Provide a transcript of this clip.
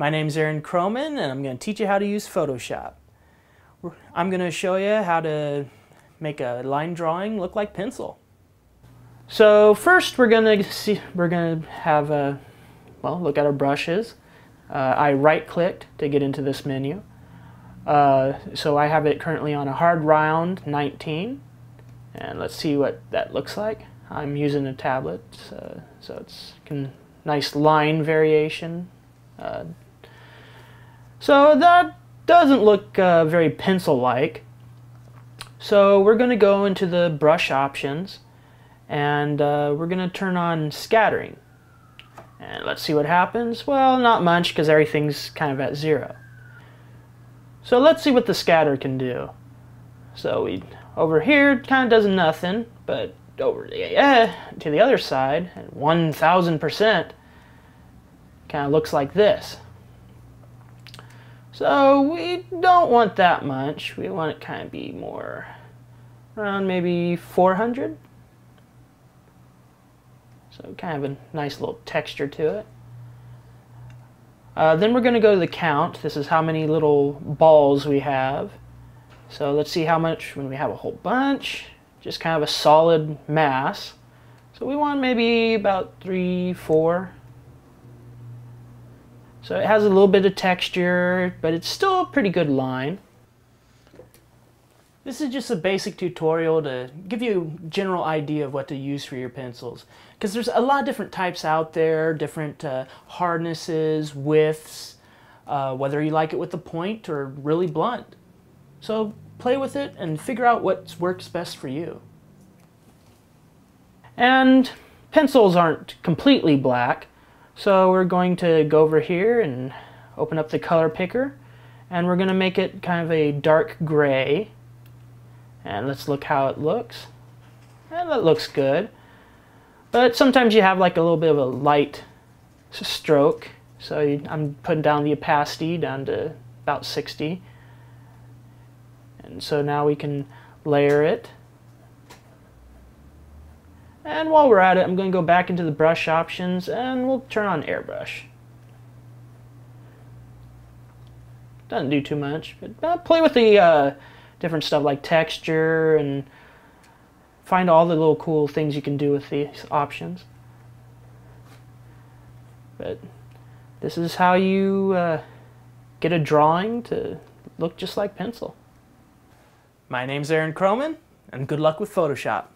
My name's Aaron Kromann and I'm going to teach you how to use Photoshop. I'm going to show you how to make a line drawing look like pencil. So first we're going to see we're going to have a well look at our brushes. Uh, I right clicked to get into this menu. Uh, so I have it currently on a hard round 19 and let's see what that looks like. I'm using a tablet uh, so it's can, nice line variation. Uh, so that doesn't look uh, very pencil-like. So we're going to go into the brush options and uh, we're going to turn on scattering. And let's see what happens. Well, not much because everything's kind of at zero. So let's see what the scatter can do. So we over here kind of does nothing, but over the, uh, to the other side, 1000%, kind of looks like this. So we don't want that much. We want it kind of be more around maybe 400. So kind of a nice little texture to it. Uh, then we're going to go to the count. This is how many little balls we have. So let's see how much when we have a whole bunch. Just kind of a solid mass. So we want maybe about three, four. So it has a little bit of texture, but it's still a pretty good line. This is just a basic tutorial to give you a general idea of what to use for your pencils. Because there's a lot of different types out there, different uh, hardnesses, widths, uh, whether you like it with a point or really blunt. So play with it and figure out what works best for you. And pencils aren't completely black. So we're going to go over here and open up the color picker and we're going to make it kind of a dark gray. And let's look how it looks. And that looks good. But sometimes you have like a little bit of a light stroke. So I'm putting down the opacity down to about 60 and so now we can layer it and while we're at it, I'm going to go back into the brush options and we'll turn on airbrush. Doesn't do too much, but uh, play with the uh, different stuff like texture and find all the little cool things you can do with these options. But this is how you uh, get a drawing to look just like pencil. My name's Aaron Kromann, and good luck with Photoshop.